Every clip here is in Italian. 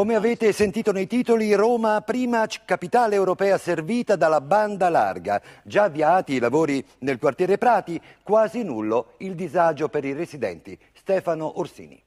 Come avete sentito nei titoli, Roma prima capitale europea servita dalla banda larga. Già avviati i lavori nel quartiere Prati, quasi nullo il disagio per i residenti. Stefano Orsini.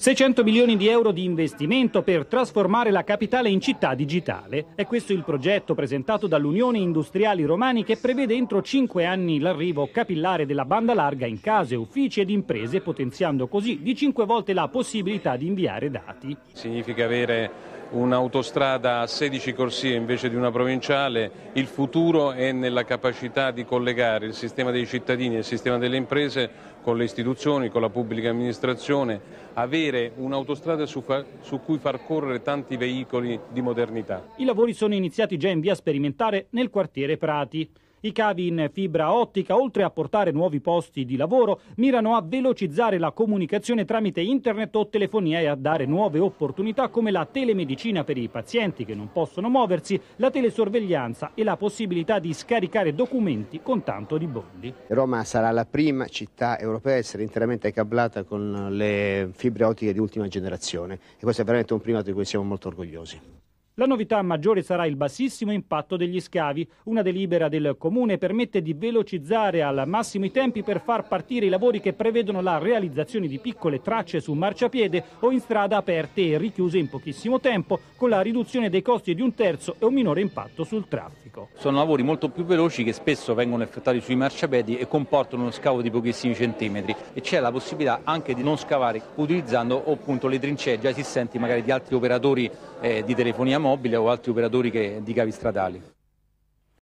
600 milioni di euro di investimento per trasformare la capitale in città digitale. È questo il progetto presentato dall'Unione Industriali Romani che prevede entro cinque anni l'arrivo capillare della banda larga in case, uffici ed imprese, potenziando così di cinque volte la possibilità di inviare dati. Significa avere un'autostrada a 16 corsie invece di una provinciale, il futuro è nella capacità di collegare il sistema dei cittadini e il sistema delle imprese con le istituzioni, con la pubblica amministrazione, avere un'autostrada su, su, cui far correre tanti veicoli di modernità. I lavori sono iniziati già in via sperimentare nel quartiere Prati. I cavi in fibra ottica, oltre a portare nuovi posti di lavoro, mirano a velocizzare la comunicazione tramite internet o telefonia e a dare nuove opportunità come la telemedicina per i pazienti che non possono muoversi, la telesorveglianza e la possibilità di scaricare documenti con tanto di bondi. Roma sarà la prima città europea a essere interamente cablata con le fibre ottiche di ultima generazione e questo è veramente un primato di cui siamo molto orgogliosi. La novità maggiore sarà il bassissimo impatto degli scavi. Una delibera del Comune permette di velocizzare al massimo i tempi per far partire i lavori che prevedono la realizzazione di piccole tracce su marciapiede o in strada aperte e richiuse in pochissimo tempo, con la riduzione dei costi di un terzo e un minore impatto sul traffico. Sono lavori molto più veloci che spesso vengono effettuati sui marciapiedi e comportano uno scavo di pochissimi centimetri e c'è la possibilità anche di non scavare utilizzando appunto le trincee già esistenti magari di altri operatori eh, di telefonia mobile o altri operatori che, di cavi stradali.